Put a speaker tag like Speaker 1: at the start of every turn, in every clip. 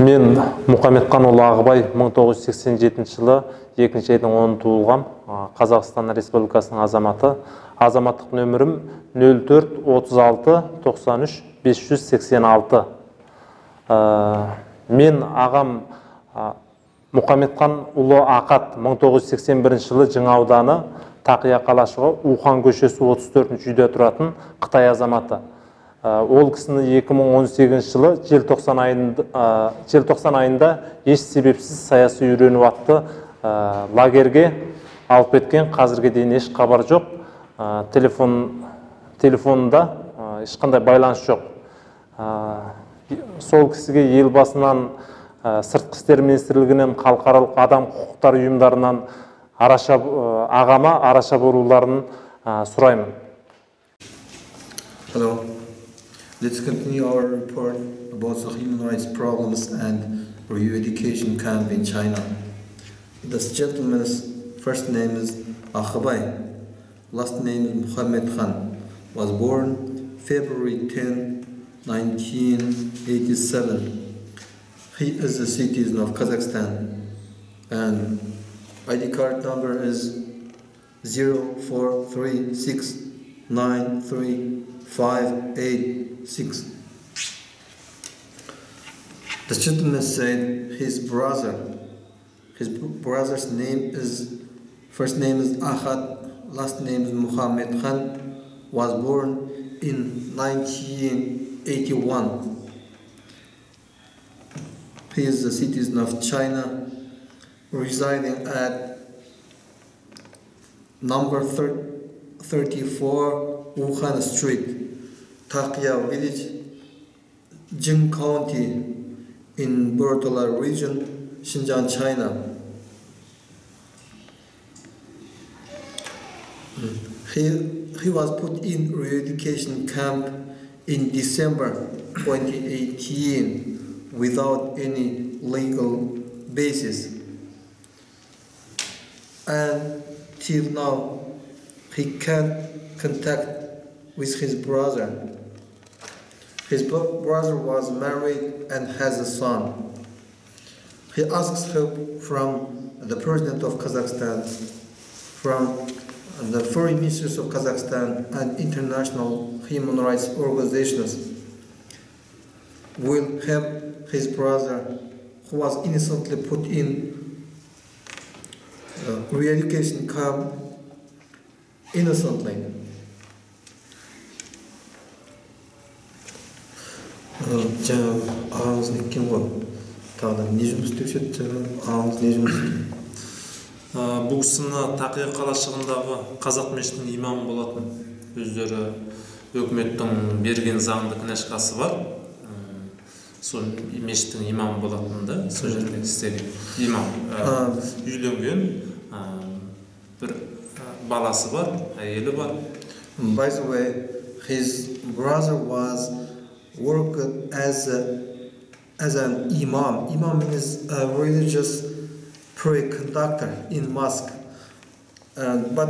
Speaker 1: мен мұқаметқанұлы ағыбай 1987 жылы екінші айдың 10 туылғам. Қазақстан республикасының азаматы. Азаматтық нөмірім 04 36 93 586 мен ағам мұқаметқан ұлы ақат 1981 жылы жаңа ауданы тақия қалашығы ухан көшесі 34 үйде тұратын қытай азаматы. Ол кісіні 2018 жылы желтоқсан айында, желтоқсан айында еш себепсіз саяси үйреніп атты лагерге алып кеткен. Қазірге дейін еш хабар жоқ. Телефон телефонында ешқандай байланыс жоқ. Сол кісіге елбасынан сыртқы істер министрлігінен халықаралық адам құқықтар ұйымдарынан араша ағама араша болуларын сұраймын.
Speaker 2: Let's continue our report about the human rights problems and re-education camp in China. This gentleman's first name is Akhabay, last name is Muhammad Khan, was born February 10, 1987. He is a citizen of Kazakhstan and ID card number is 04369358 The gentleman said his brother, his brother's name is, first name is Ahad, last name is Muhammad Khan, was born in 1981. He is a citizen of China, residing at number 34 Wuhan Street, Takia Village, Jing County, in Bortala region, Xinjiang, China. Mm. He, he was put in re-education camp in December 2018 without any legal basis. And till now, he can't contact with his brother. His brother was married and has a son. He asks help from the president of Kazakhstan, from the foreign ministers of Kazakhstan, and international human rights organizations. Will help his brother, who was innocently put in uh, re-education camp innocently. жаңағы ағаңыз неткен ғой тағы да не жұмыс істеп жүрді ағаңыз не жұмыс
Speaker 1: бұл кісіні тақия қалашығындағы қазақ мешітінің имамы болатын өздері өкіметтің берген заңды книжкасы бар сол мешіттің имамы болатын да сол жерде істеген имам үйленген бір баласы бар әйелі бар
Speaker 2: By the way, his brother was worked as a, as an imam. Imam means a religious prayer conductor in mosque. And, but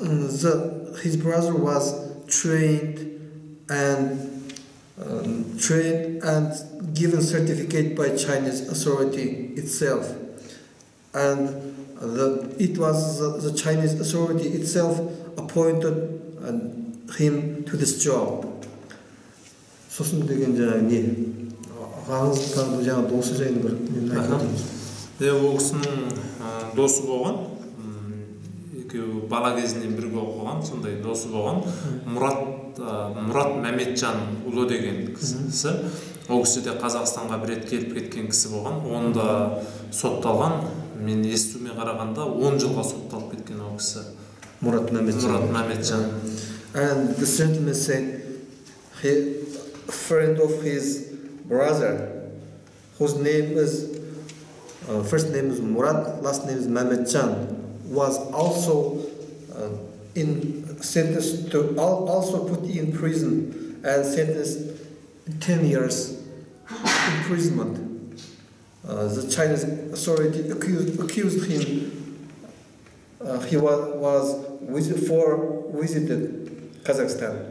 Speaker 2: um, the, his brother was trained and um, trained and given certificate by Chinese authority itself. And the, it was the, the Chinese authority itself appointed him to this job. сосын деген жаңағы не ағаңыздың жаңағы досы жайында бір
Speaker 1: е ол кісінің досы болған екеуі бала кезінен бірге оқыған сондай досы болған мұрат мұрат мәметжан ұлы деген кісі ол кісі де қазақстанға бір рет келіп кеткен кісі болған оны да сотталған мен естуіме қарағанда он жылға сотталып кеткен ол кісі.
Speaker 2: Мұрат мәметжан
Speaker 1: мұрат мәметжан
Speaker 2: and the gentleman said he a friend of his brother whose name is uh, first name is Murat last name is Mehmet Chan was also uh, in sentenced to al- also put in prison and sentenced 10 years imprisonment. Uh, the Chinese authority accused, accused him. Uh, he was, was for visited Kazakhstan.